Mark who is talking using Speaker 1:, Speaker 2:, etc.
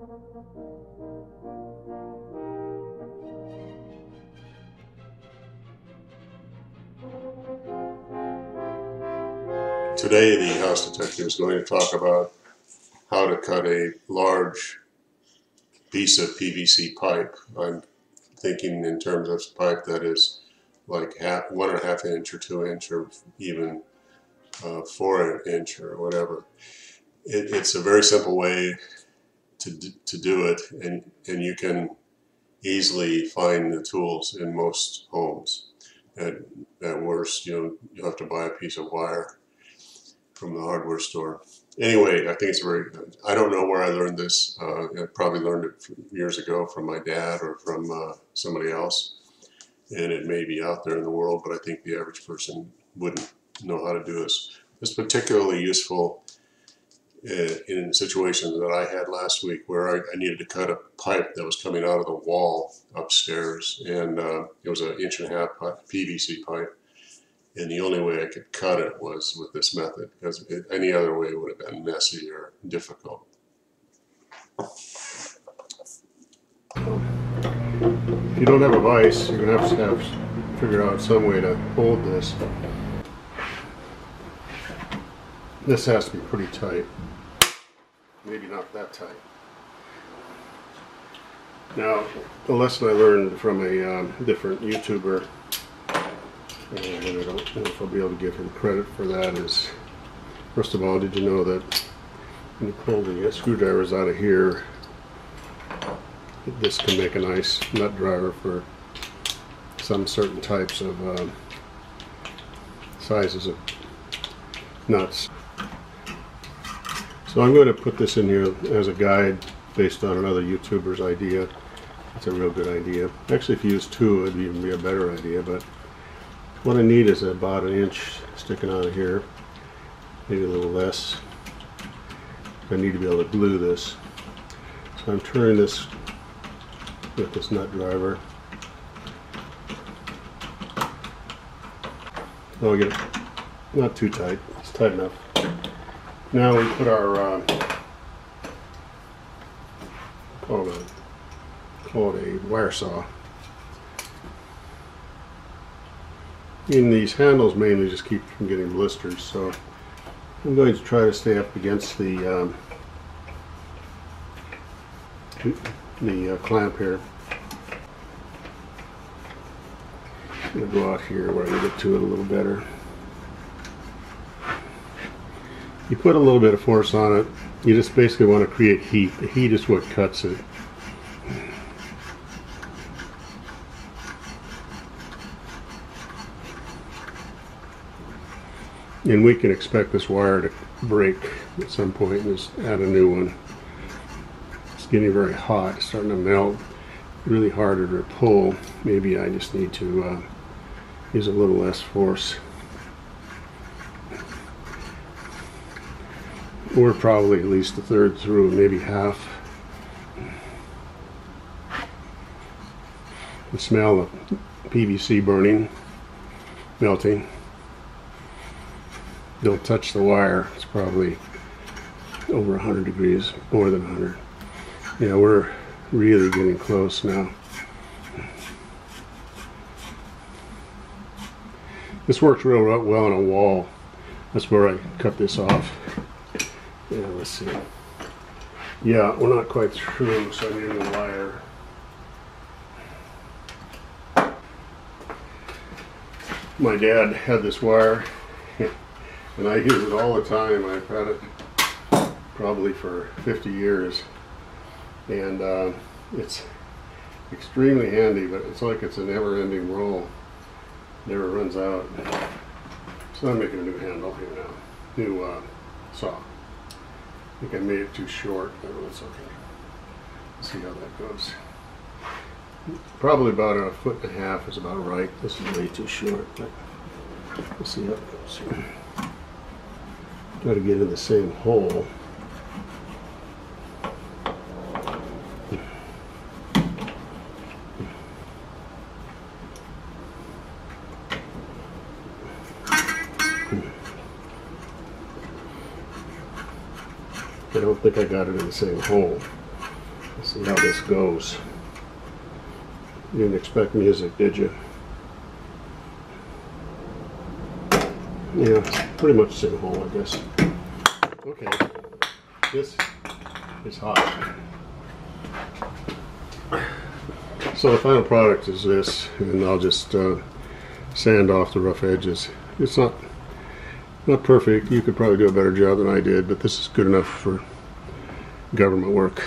Speaker 1: Today, the house detective is going to talk about how to cut a large piece of PVC pipe. I'm thinking in terms of pipe that is like half, one and a half inch or two inch or even uh, four inch or whatever. It, it's a very simple way to, to do it and, and you can easily find the tools in most homes. At, at worst, you know, you have to buy a piece of wire from the hardware store. Anyway, I think it's very. I don't know where I learned this. Uh, I probably learned it years ago from my dad or from uh, somebody else. And it may be out there in the world, but I think the average person wouldn't know how to do this. It's particularly useful in situations that I had last week where I, I, needed to cut a pipe that was coming out of the wall upstairs. And uh, it was an inch and a half PVC pipe and the only way I could cut it was with this method because it, any other way would have been messy or difficult. If you don't have a vise, you're to have to have, figure out some way to hold this. This has to be pretty tight. Maybe not that tight. Now, a lesson I learned from a um, different YouTuber and I don't know if I'll be able to give him credit for that is, first of all, did you know that when you pull the screwdrivers out of here, this can make a nice nut driver for some certain types of um, sizes of nuts. So I'm going to put this in here as a guide based on another YouTuber's idea. It's a real good idea. Actually, if you use two, it'd even be a better idea, but what I need is about an inch sticking out of here, maybe a little less. I need to be able to glue this. So I'm turning this with this nut driver. Oh, I get it not too tight. It's tight enough. Now we put our uh, call it a, call it a wire saw. in these handles mainly just keep from getting blisters so I'm going to try to stay up against the um, the uh, clamp here I'm going to go out here where I can get to it a little better you put a little bit of force on it you just basically want to create heat the heat is what cuts it and we can expect this wire to break at some point and just add a new one. It's getting very hot, it's starting to melt, really harder to pull. Maybe I just need to uh, use a little less force. We're probably at least a third through, maybe half. The smell of PVC burning, melting don't touch the wire. It's probably over 100 degrees, more than 100. Yeah, we're really getting close now. This works real well on a wall. That's where I cut this off. Let's see. Yeah, we're not quite through, so I need a wire. My dad had this wire and I use it all the time. I've had it probably for 50 years and uh, it's extremely handy but it's like it's a never-ending roll never runs out so I'm making a new handle here now new uh, saw I think I made it too short. But that's okay. Let's see how that goes. Probably about a foot and a half is about right. This is way too short but we'll see how it goes. Here Got to get in the same hole. I don't think I got it in the same hole. Let's see how this goes. You didn't expect music, did you? Yeah, pretty much the same hole, I guess. Okay, this is hot. So the final product is this, and I'll just uh, sand off the rough edges. It's not not perfect. You could probably do a better job than I did, but this is good enough for government work.